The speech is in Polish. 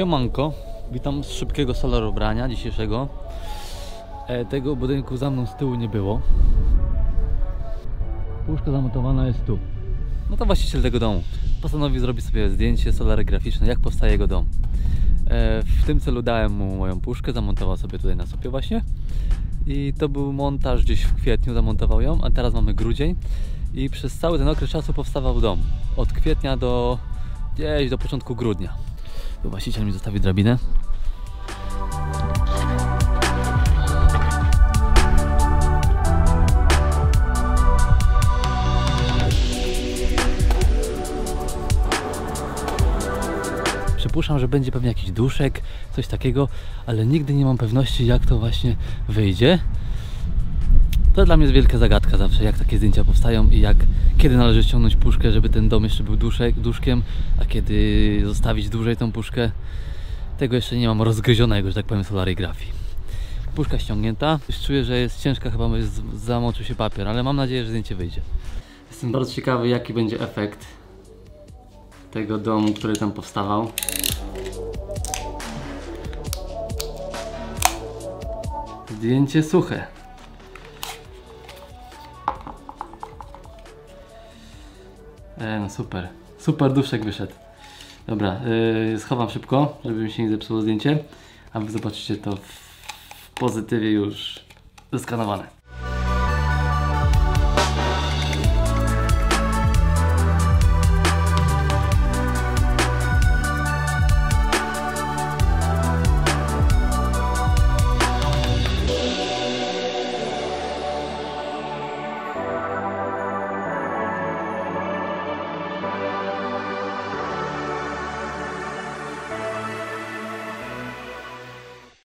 Siemanko, witam z szybkiego solorobrania dzisiejszego. E, tego budynku za mną z tyłu nie było. Puszka zamontowana jest tu. No to właściciel tego domu postanowił zrobić sobie zdjęcie solarygraficzne, jak powstaje jego dom. E, w tym celu dałem mu moją puszkę, zamontował sobie tutaj na sopie właśnie. I to był montaż gdzieś w kwietniu, zamontował ją, a teraz mamy grudzień. I przez cały ten okres czasu powstawał dom. Od kwietnia do gdzieś do początku grudnia. Właściciel mi zostawi drabinę. Przypuszczam, że będzie pewnie jakiś duszek, coś takiego, ale nigdy nie mam pewności, jak to właśnie wyjdzie. To dla mnie jest wielka zagadka zawsze, jak takie zdjęcia powstają i jak, kiedy należy ściągnąć puszkę, żeby ten dom jeszcze był duszek, duszkiem, a kiedy zostawić dłużej tą puszkę. Tego jeszcze nie mam rozgryzionego, że tak powiem, solarygrafii. Puszka ściągnięta. Już czuję, że jest ciężka, chyba zamoczył się papier, ale mam nadzieję, że zdjęcie wyjdzie. Jestem bardzo ciekawy, jaki będzie efekt tego domu, który tam powstawał. Zdjęcie suche. E, no super. Super duszek wyszedł. Dobra, yy, schowam szybko, żeby mi się nie zepsuło zdjęcie, a wy zobaczycie to w pozytywie już zeskanowane.